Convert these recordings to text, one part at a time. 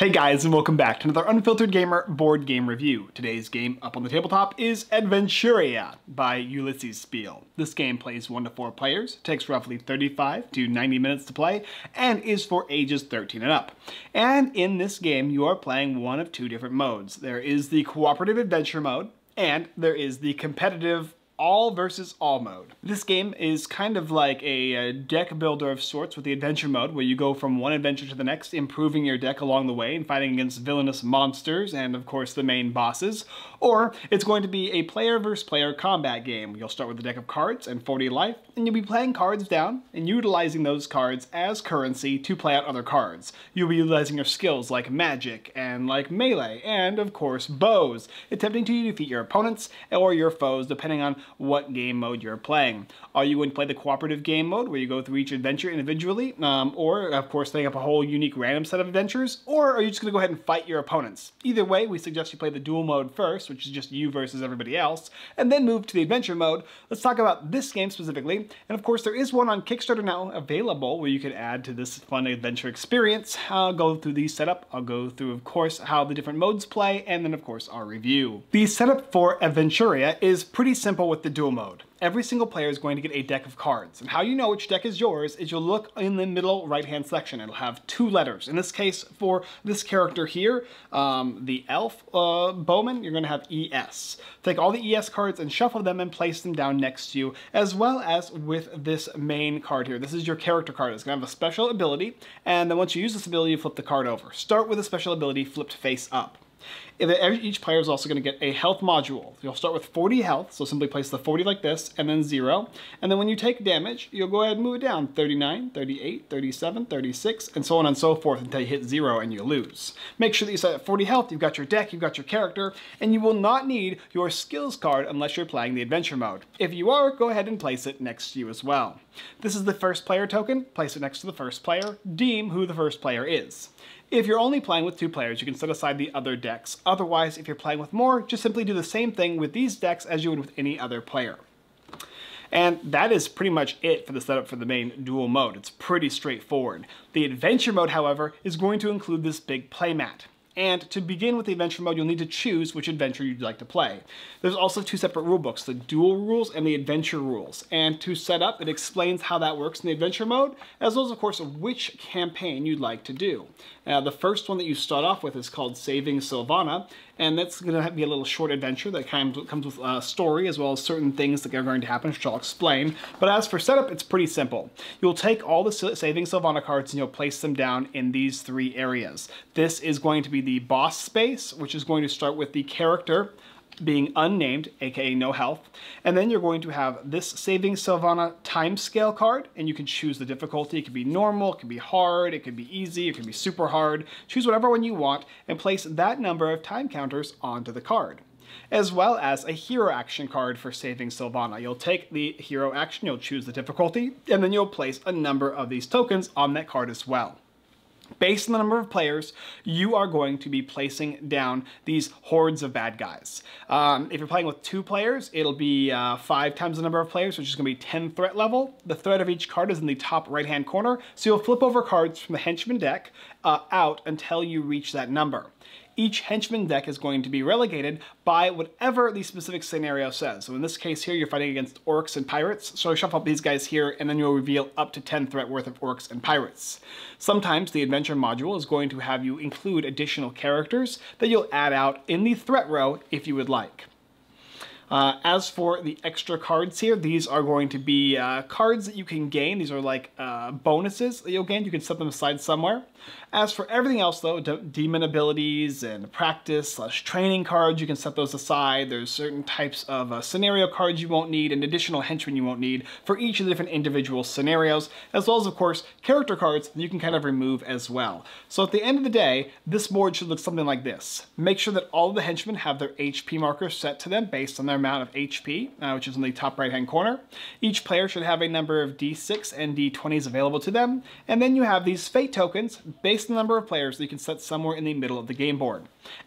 Hey guys, and welcome back to another Unfiltered Gamer board game review. Today's game up on the tabletop is Adventuria by Ulisses Spiel. This game plays 1 to 4 players, takes roughly 35 to 90 minutes to play, and is for ages 13 and up. And in this game, you are playing one of two different modes. There is the cooperative adventure mode, and there is the competitive all versus all mode. This game is kind of like a, deck builder of sorts with the adventure mode where you go from one adventure to the next, improving your deck along the way and fighting against villainous monsters and of course the main bosses. Or it's going to be a player versus player combat game. You'll start with a deck of cards and 40 life and you'll be playing cards down and utilizing those cards as currency to play out other cards. You'll be utilizing your skills like magic and like melee and of course bows, attempting to defeat your opponents or your foes depending on what game mode you're playing. Are you going to play the cooperative game mode where you go through each adventure individually, um, or of course setting up a whole unique random set of adventures, or are you just going to go ahead and fight your opponents? Either way, we suggest you play the duel mode first, which is just you versus everybody else, and then move to the adventure mode. Let's talk about this game specifically, and of course there is one on Kickstarter now available where you can add to this fun adventure experience. I'll go through the setup, I'll go through of course how the different modes play, and then of course our review. The setup for Adventuria is pretty simple with the duel mode every single player is going to get a deck of cards. And how you know which deck is yours is you'll look in the middle right-hand section. It'll have two letters. In this case, for this character here, um, the elf uh, bowman, you're going to have ES. Take all the ES cards and shuffle them and place them down next to you, as well as with this main card here. This is your character card. It's going to have a special ability, and then once you use this ability, you flip the card over. Start with a special ability flipped face up. Each player is also going to get a health module. You'll start with 40 health, so simply place the 40 like this, and then 0. And then when you take damage, you'll go ahead and move it down 39, 38, 37, 36, and so on and so forth until you hit 0 and you lose. Make sure that you set at 40 health, you've got your deck, you've got your character, and you will not need your skills card unless you're playing the adventure mode. If you are, go ahead and place it next to you as well. This is the first player token, place it next to the first player, deem who the first player is. If you're only playing with two players, you can set aside the other decks. Otherwise, if you're playing with more, just simply do the same thing with these decks as you would with any other player. And that is pretty much it for the setup for the main duel mode. It's pretty straightforward. The adventure mode, however, is going to include this big playmat. And to begin with the adventure mode, you'll need to choose which adventure you'd like to play. There's also two separate rulebooks, the duel rules and the adventure rules. And to set up, it explains how that works in the adventure mode, as well as, of course, which campaign you'd like to do. Uh, the first one that you start off with is called Saving Sylvana, and that's going to be a little short adventure that kind of comes with a story as well as certain things that are going to happen, which I'll explain. But as for setup, it's pretty simple. You'll take all the Saving Sylvana cards and you'll place them down in these three areas. This is going to be the boss space, which is going to start with the character being unnamed, aka no health. And then you're going to have this Saving Sylvana timescale card, and you can choose the difficulty. It could be normal, it could be hard, it could be easy, it could be super hard. Choose whatever one you want and place that number of time counters onto the card as well as a hero action card for saving Sylvana. You'll take the hero action, you'll choose the difficulty, and then you'll place a number of these tokens on that card as well. Based on the number of players, you are going to be placing down these hordes of bad guys. Um, if you're playing with two players, it'll be uh, five times the number of players, which is going to be 10 threat level. The threat of each card is in the top right-hand corner, so you'll flip over cards from the henchman deck uh, out until you reach that number each henchman deck is going to be relegated by whatever the specific scenario says. So in this case here, you're fighting against orcs and pirates. So I shuffle up these guys here, and then you'll reveal up to 10 threat worth of orcs and pirates. Sometimes the adventure module is going to have you include additional characters that you'll add out in the threat row if you would like. Uh, as for the extra cards here, these are going to be uh, cards that you can gain. These are like uh, bonuses that you'll gain. You can set them aside somewhere. As for everything else though, demon abilities and practice slash training cards, you can set those aside. There's certain types of uh, scenario cards you won't need and additional henchmen you won't need for each of the different individual scenarios, as well as of course character cards that you can kind of remove as well. So at the end of the day, this board should look something like this. Make sure that all the henchmen have their HP markers set to them based on their amount of HP, uh, which is in the top right hand corner. Each player should have a number of D6 and D20s available to them, and then you have these fate tokens based on the number of players that you can set somewhere in the middle of the game board.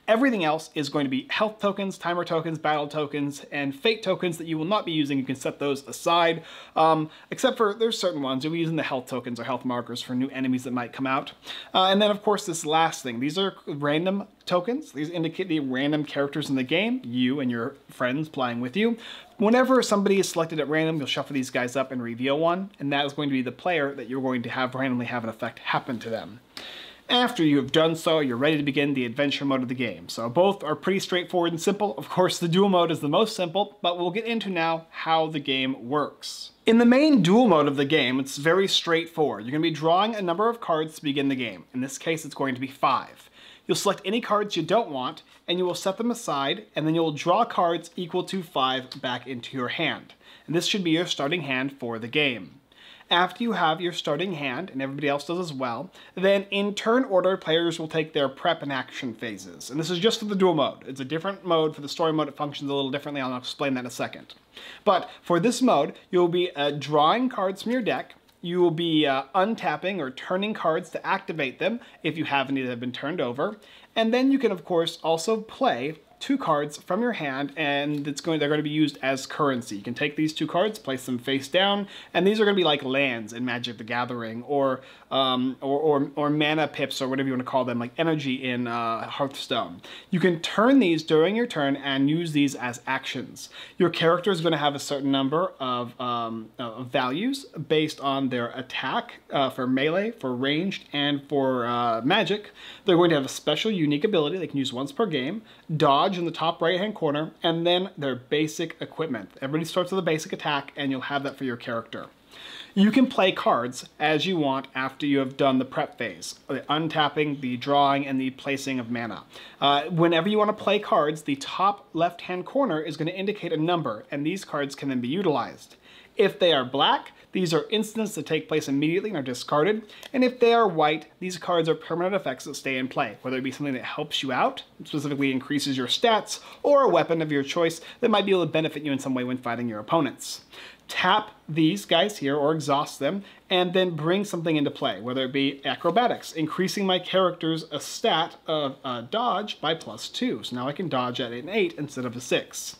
Everything else is going to be health tokens, timer tokens, battle tokens, and fate tokens that you will not be using. You can set those aside, um, except for there's certain ones. You'll be using the health tokens or health markers for new enemies that might come out. Uh, and then, of course, this last thing. These are random tokens. These indicate the random characters in the game, you and your friends playing with you. Whenever somebody is selected at random, you'll shuffle these guys up and reveal one, and that is going to be the player that you're going to have randomly have an effect happen to them. After you have done so, you're ready to begin the adventure mode of the game. So both are pretty straightforward and simple. Of course, the duel mode is the most simple, but we'll get into now how the game works. In the main duel mode of the game, it's very straightforward. You're going to be drawing a number of cards to begin the game. In this case, it's going to be five. You'll select any cards you don't want, and you will set them aside, and then you'll draw cards equal to 5 back into your hand. And this should be your starting hand for the game. After you have your starting hand, and everybody else does as well, then in turn order, players will take their prep and action phases. And this is just for the duel mode. It's a different mode. For the story mode, it functions a little differently. I'll explain that in a second. But for this mode, you'll be uh, drawing cards from your deck, you will be uh, untapping or turning cards to activate them if you have any that have been turned over. And then you can, of course, also play two cards from your hand and it's going they're going to be used as currency. You can take these two cards, place them face down, and these are going to be like lands in Magic the Gathering or um, or, or, or, mana pips or whatever you want to call them, like energy in uh, Hearthstone. You can turn these during your turn and use these as actions. Your character is going to have a certain number of, um, of values based on their attack uh, for melee, for ranged, and for uh, magic. They're going to have a special unique ability they can use once per game, dodge in the top right hand corner, and then their basic equipment. Everybody starts with a basic attack and you'll have that for your character. You can play cards as you want after you have done the prep phase, the untapping, the drawing, and the placing of mana. Uh, whenever you want to play cards, the top left-hand corner is going to indicate a number, and these cards can then be utilized. If they are black, these are instants that take place immediately and are discarded. And if they are white, these cards are permanent effects that stay in play, whether it be something that helps you out, specifically increases your stats, or a weapon of your choice that might be able to benefit you in some way when fighting your opponents tap these guys here or exhaust them and then bring something into play, whether it be acrobatics, increasing my character's a stat of uh, dodge by plus two. So now I can dodge at an eight instead of a six.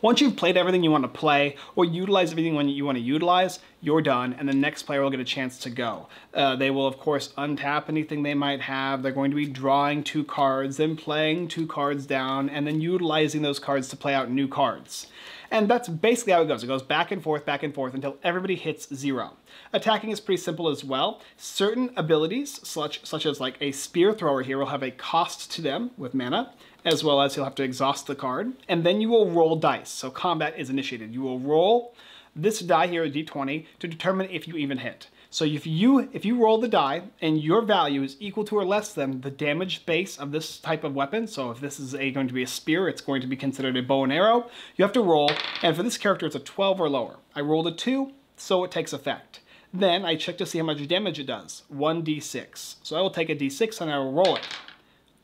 Once you've played everything you want to play or utilize everything you want to utilize, you're done and the next player will get a chance to go. Uh, they will of course untap anything they might have. They're going to be drawing two cards, then playing two cards down, and then utilizing those cards to play out new cards. And that's basically how it goes. It goes back and forth, back and forth until everybody hits zero. Attacking is pretty simple as well. Certain abilities, such, such as like a spear thrower here, will have a cost to them with mana, as well as you'll have to exhaust the card. And then you will roll dice. So combat is initiated. You will roll this die here, a d20, to determine if you even hit. So if you if you roll the die and your value is equal to or less than the damage base of this type of weapon, so if this is a, going to be a spear, it's going to be considered a bow and arrow, you have to roll, and for this character it's a 12 or lower. I rolled a 2, so it takes effect. Then I check to see how much damage it does, 1d6. So I will take a d6 and I will roll it.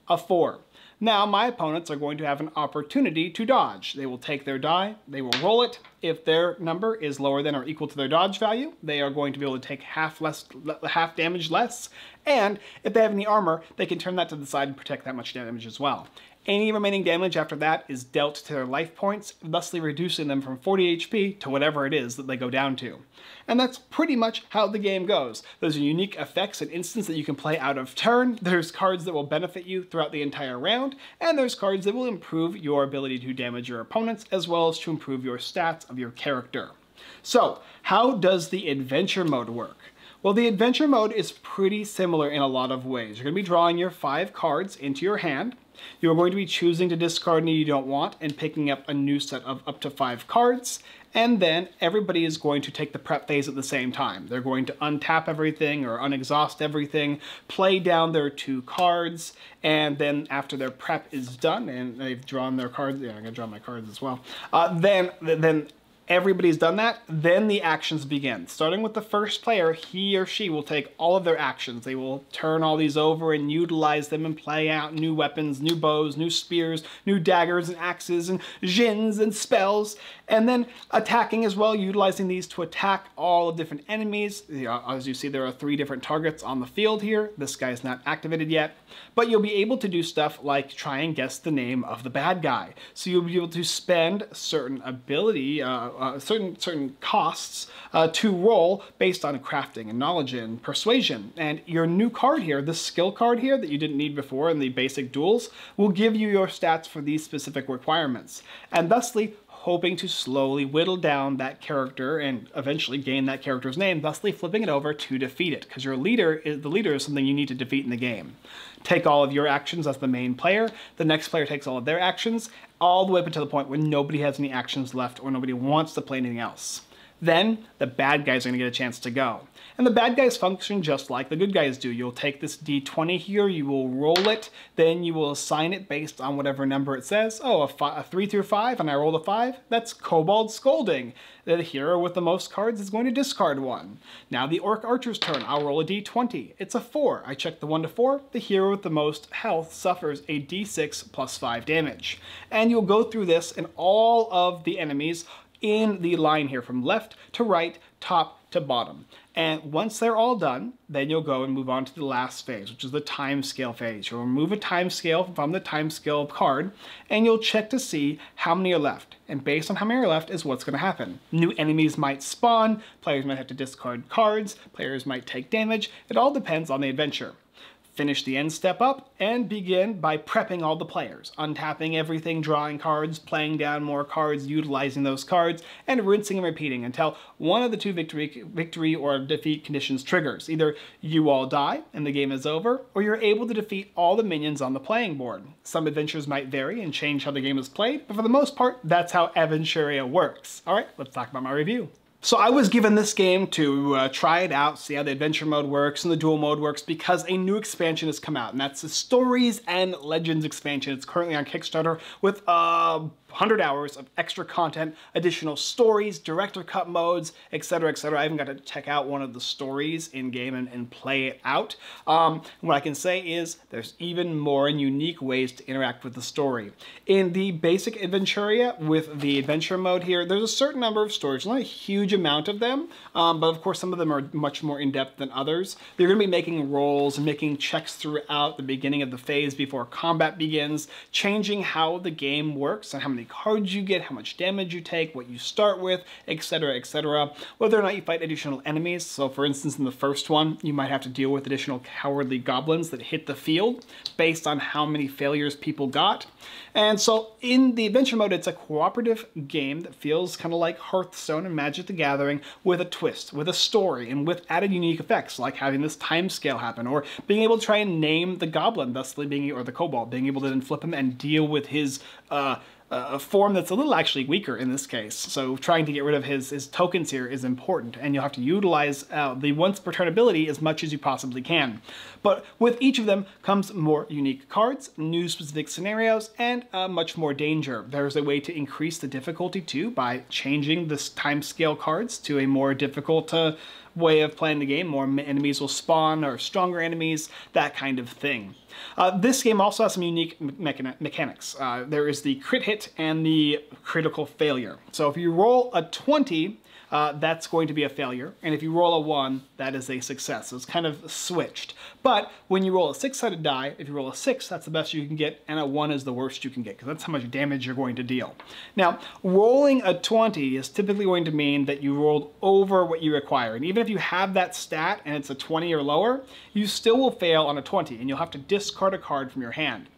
A 4. Now my opponents are going to have an opportunity to dodge. They will take their die, they will roll it. If their number is lower than or equal to their dodge value, they are going to be able to take half less, half damage less. And if they have any armor, they can turn that to the side and protect that much damage as well. Any remaining damage after that is dealt to their life points, thusly reducing them from 40 HP to whatever it is that they go down to. And that's pretty much how the game goes. Those are unique effects and instants that you can play out of turn, there's cards that will benefit you throughout the entire round, and there's cards that will improve your ability to damage your opponents, as well as to improve your stats of your character. So, how does the adventure mode work? Well, the adventure mode is pretty similar in a lot of ways. You're going to be drawing your five cards into your hand, you're going to be choosing to discard any you don't want and picking up a new set of up to five cards. And then everybody is going to take the prep phase at the same time. They're going to untap everything or unexhaust everything, play down their two cards, and then after their prep is done and they've drawn their cards, yeah, I'm gonna draw my cards as well, uh, then, then everybody's done that, then the actions begin. Starting with the first player, he or she will take all of their actions. They will turn all these over and utilize them and play out new weapons, new bows, new spears, new daggers and axes and djinns and spells, and then attacking as well, utilizing these to attack all different enemies. As you see, there are three different targets on the field here. This guy's not activated yet, but you'll be able to do stuff like try and guess the name of the bad guy. So you'll be able to spend certain ability, uh, uh, certain certain costs uh, to roll based on crafting and knowledge and persuasion. And your new card here, this skill card here that you didn't need before in the basic duels, will give you your stats for these specific requirements. And thusly, hoping to slowly whittle down that character and eventually gain that character's name, thusly flipping it over to defeat it, because your leader is the leader is something you need to defeat in the game. Take all of your actions as the main player, the next player takes all of their actions, all the way up until the point where nobody has any actions left or nobody wants to play anything else. Then the bad guys are going to get a chance to go. And the bad guys function just like the good guys do. You'll take this d20 here, you will roll it, then you will assign it based on whatever number it says. Oh, a, a 3 through 5, and I rolled a 5? That's Kobold Scolding. The hero with the most cards is going to discard one. Now the Orc Archer's turn. I'll roll a d20. It's a 4. I check the 1 to 4. The hero with the most health suffers a d6 plus 5 damage. And you'll go through this and all of the enemies in the line here from left to right, top to bottom. And once they're all done, then you'll go and move on to the last phase, which is the time scale phase. You'll remove a time scale from the time scale card, and you'll check to see how many are left. And based on how many are left is what's gonna happen. New enemies might spawn, players might have to discard cards, players might take damage. It all depends on the adventure. Finish the end step up and begin by prepping all the players, untapping everything, drawing cards, playing down more cards, utilizing those cards, and rinsing and repeating until one of the two victory, victory or defeat conditions triggers. Either you all die and the game is over, or you're able to defeat all the minions on the playing board. Some adventures might vary and change how the game is played, but for the most part, that's how Aventuria works. All right, let's talk about my review. So I was given this game to uh, try it out, see how the adventure mode works and the duel mode works because a new expansion has come out and that's the Stories and Legends expansion. It's currently on Kickstarter with uh, 100 hours of extra content, additional stories, director cut modes, etc, etc. I even got to check out one of the stories in-game and, and, play it out. Um, what I can say is there's even more and unique ways to interact with the story. In the basic Aventuria with the adventure mode here, there's a certain number of stories, not a huge amount of them, um, but of course some of them are much more in-depth than others. They're going to be making rolls and making checks throughout the beginning of the phase before combat begins, changing how the game works and how many many cards you get, how much damage you take, what you start with, etc, etc. Whether or not you fight additional enemies. So for instance, in the first one, you might have to deal with additional cowardly goblins that hit the field based on how many failures people got. And so in the adventure mode, it's a cooperative game that feels kind of like Hearthstone and Magic the Gathering with a twist, with a story, and with added unique effects like having this time scale happen, or being able to try and name the goblin, thusly being, or the kobold, being able to then flip him and deal with his uh, a form that's a little actually weaker in this case. So trying to get rid of his, his tokens here is important, and you'll have to utilize uh, the once per turn ability as much as you possibly can. But with each of them comes more unique cards, new specific scenarios, and uh, much more danger. There's a way to increase the difficulty too by changing this time scale cards to a more difficult uh, way of playing the game. More enemies will spawn or stronger enemies, that kind of thing. Uh, this game also has some unique mechanics. Uh, there is the crit hit and the critical failure. So if you roll a 20, uh, that's going to be a failure. And if you roll a 1, that is a success. So it's kind of switched. But when you roll a 6-sided die, if you roll a 6, that's the best you can get, and a 1 is the worst you can get, because that's how much damage you're going to deal. Now, rolling a 20 is typically going to mean that you rolled over what you require. And even if you have that stat and it's a 20 or lower, you still will fail on a 20, and you'll have to discard a card from your hand.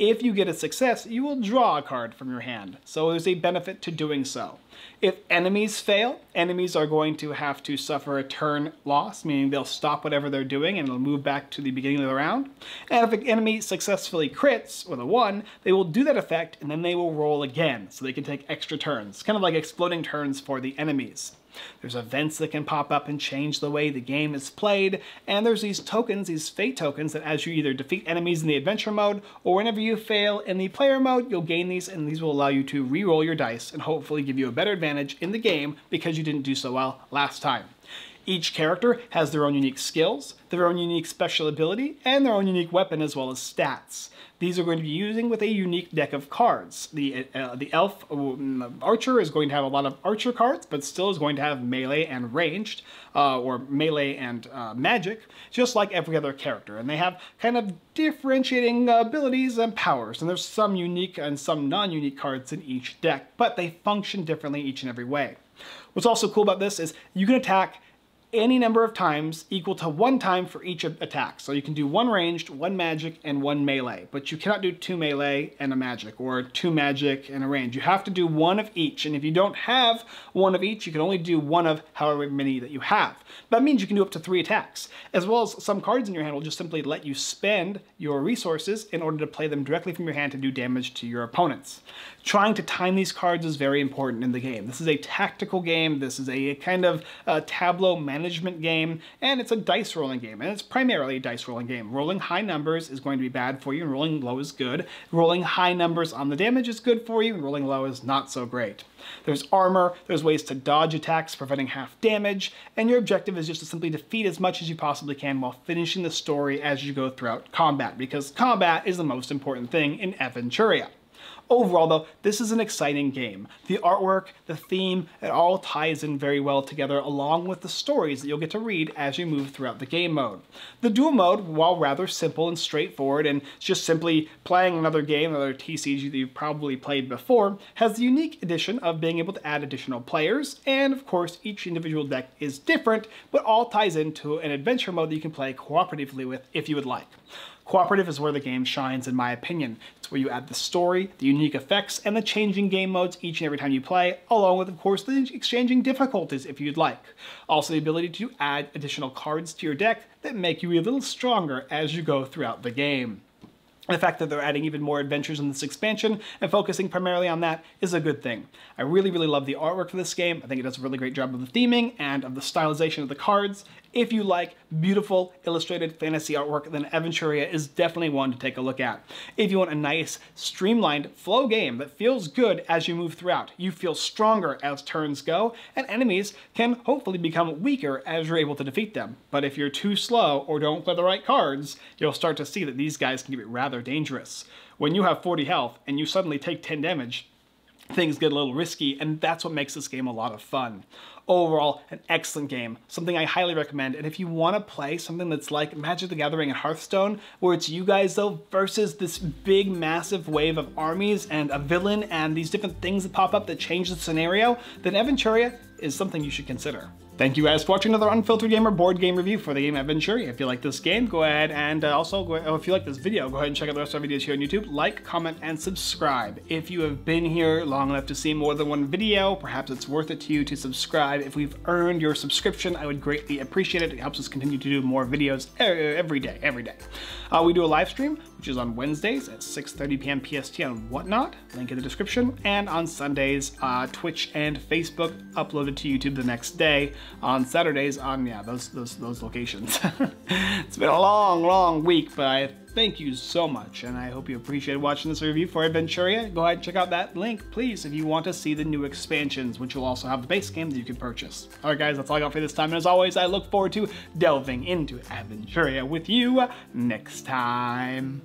If you get a success, you will draw a card from your hand, so there's a benefit to doing so. If enemies fail, enemies are going to have to suffer a turn loss, meaning they'll stop whatever they're doing and it'll move back to the beginning of the round. And if an enemy successfully crits with a 1, they will do that effect and then they will roll again, so they can take extra turns. Kind of like exploding turns for the enemies. There's events that can pop up and change the way the game is played, and there's these tokens, these fate tokens, that as you either defeat enemies in the adventure mode, or whenever you fail in the player mode, you'll gain these, and these will allow you to re-roll your dice and hopefully give you a better advantage in the game because you didn't do so well last time. Each character has their own unique skills, their own unique special ability, and their own unique weapon as well as stats. These are going to be using with a unique deck of cards. The, uh, the elf um, archer is going to have a lot of archer cards, but still is going to have melee and ranged, uh, or melee and uh, magic, just like every other character. And they have kind of differentiating abilities and powers, and there's some unique and some non-unique cards in each deck, but they function differently each and every way. What's also cool about this is you can attack any number of times equal to one time for each attack. So you can do one ranged, one magic, and one melee, but you cannot do two melee and a magic, or two magic and a range. You have to do one of each, and if you don't have one of each, you can only do one of however many that you have. That means you can do up to three attacks, as well as some cards in your hand will just simply let you spend your resources in order to play them directly from your hand to do damage to your opponents. Trying to time these cards is very important in the game. This is a tactical game, this is a kind of uh, tableau management management game, and it's a dice rolling game, and it's primarily a dice rolling game. Rolling high numbers is going to be bad for you, and rolling low is good. Rolling high numbers on the damage is good for you, and rolling low is not so great. There's armor, there's ways to dodge attacks, preventing half damage, and your objective is just to simply defeat as much as you possibly can while finishing the story as you go throughout combat, because combat is the most important thing in Aventuria. Overall though, this is an exciting game. The artwork, the theme, it all ties in very well together along with the stories that you'll get to read as you move throughout the game mode. The duel mode, while rather simple and straightforward and just simply playing another game, another TCG that you've probably played before, has the unique addition of being able to add additional players, and of course each individual deck is different, but all ties into an adventure mode that you can play cooperatively with if you would like. Cooperative is where the game shines in my opinion. It's where you add the story, the unique effects, and the changing game modes each and every time you play, along with of course the exchanging difficulties if you'd like. Also the ability to add additional cards to your deck that make you a little stronger as you go throughout the game. The fact that they're adding even more adventures in this expansion and focusing primarily on that is a good thing. I really, really love the artwork for this game. I think it does a really great job of the theming and of the stylization of the cards. If you like beautiful illustrated fantasy artwork, then Aventuria is definitely one to take a look at. If you want a nice, streamlined flow game that feels good as you move throughout, you feel stronger as turns go, and enemies can hopefully become weaker as you're able to defeat them. But if you're too slow or don't play the right cards, you'll start to see that these guys can get rather dangerous. When you have 40 health and you suddenly take 10 damage, things get a little risky, and that's what makes this game a lot of fun. Overall, an excellent game, something I highly recommend, and if you want to play something that's like Magic the Gathering and Hearthstone, where it's you guys though versus this big massive wave of armies and a villain and these different things that pop up that change the scenario, then Aventuria is something you should consider. Thank you guys for watching another Unfiltered Gamer board game review for the game Aventuria. If you like this game, go ahead and uh, also, go, oh, if you like this video, go ahead and check out the rest of our videos here on YouTube. Like, comment, and subscribe. If you have been here long enough to see more than one video, perhaps it's worth it to you to subscribe. If we've earned your subscription, I would greatly appreciate it. It helps us continue to do more videos every day, every day. Uh, we do a live stream, which is on Wednesdays at 6.30 p.m. PST on Whatnot, link in the description, and on Sundays, uh, Twitch and Facebook uploaded to YouTube the next day on Saturdays on, yeah, those, those, those locations. it's been a long, long week, but I thank you so much, and I hope you appreciated watching this review for Aventuria. Go ahead and check out that link, please, if you want to see the new expansions, which will also have the base game that you can purchase. Alright guys, that's all I got for this time, and as always, I look forward to delving into Aventuria with you next time.